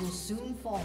Will soon fall.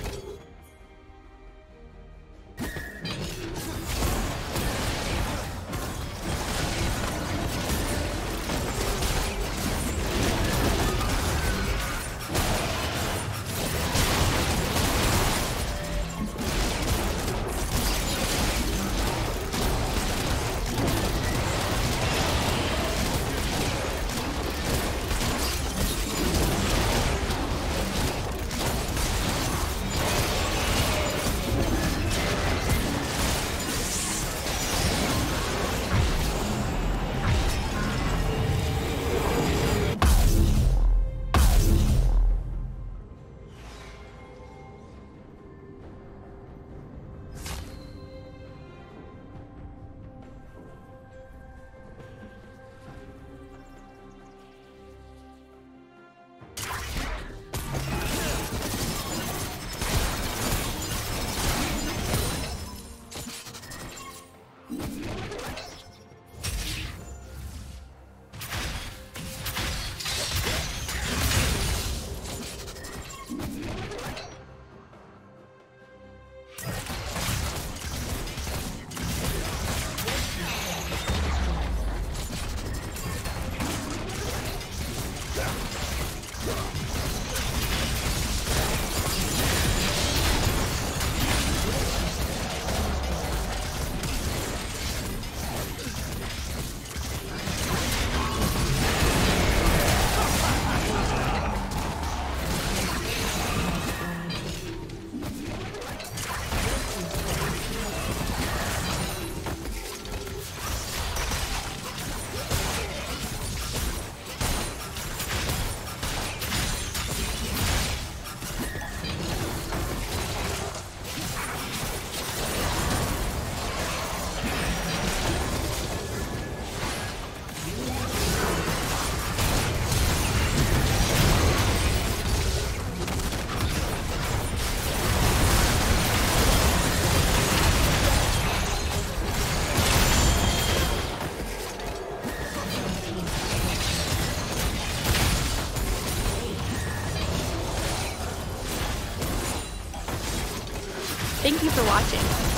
Watching.